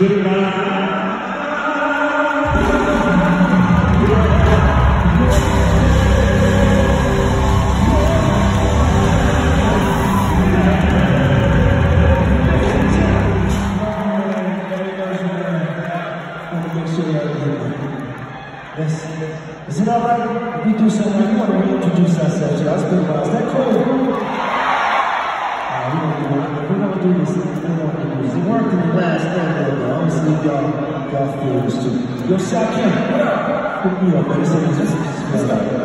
Is it alright if we do something? We want to reintroduce ourselves. Y'all speak about that cool? Minecraft olmuştu. Yoksa kim? Bilmiyorum, böyle söyleyeceğiz. Bizler.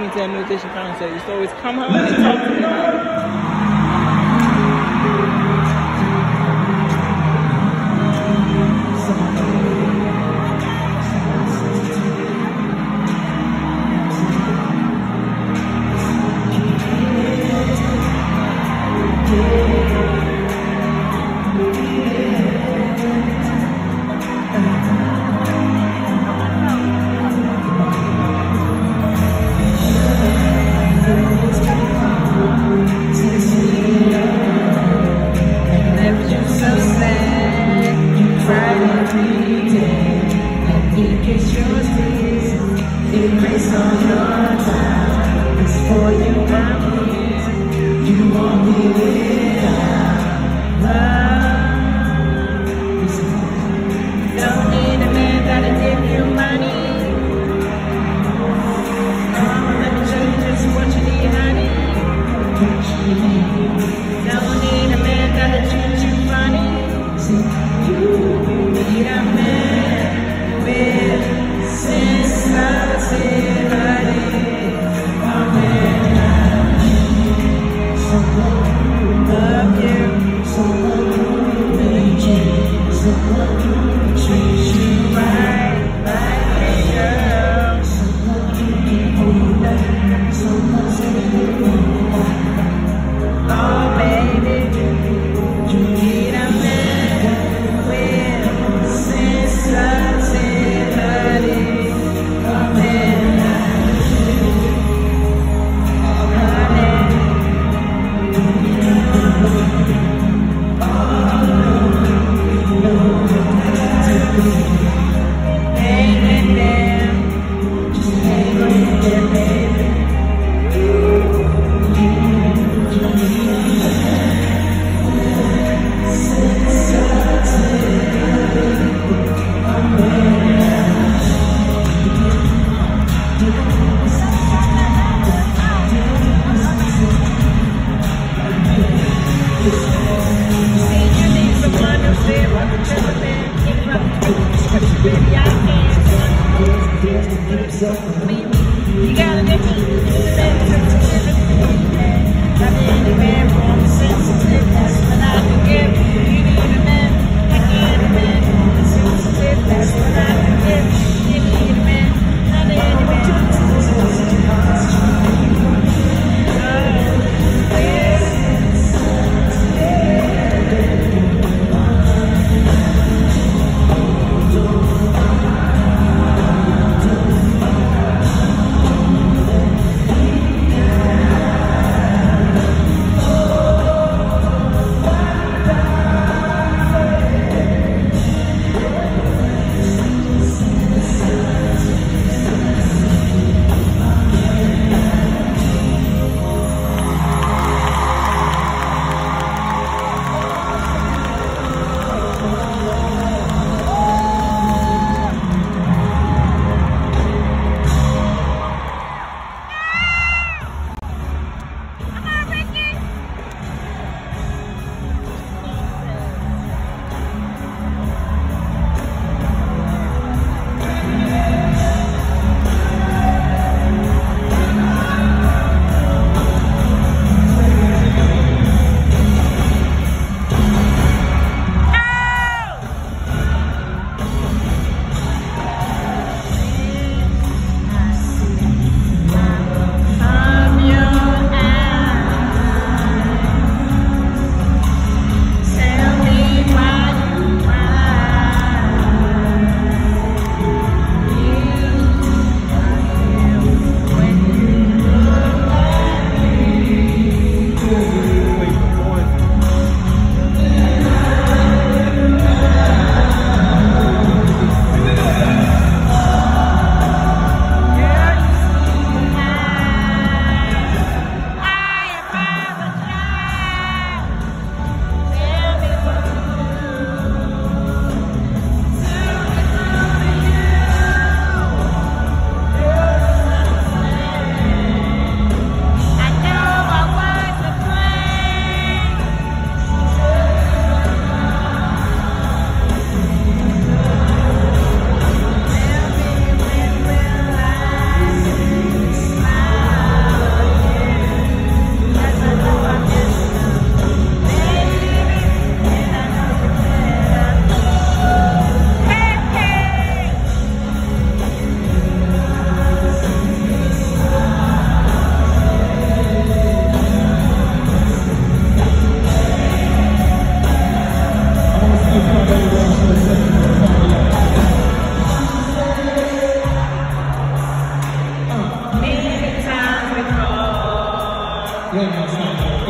me to a musician concert. You used to always come home and talk to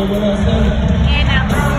Federação. É, não.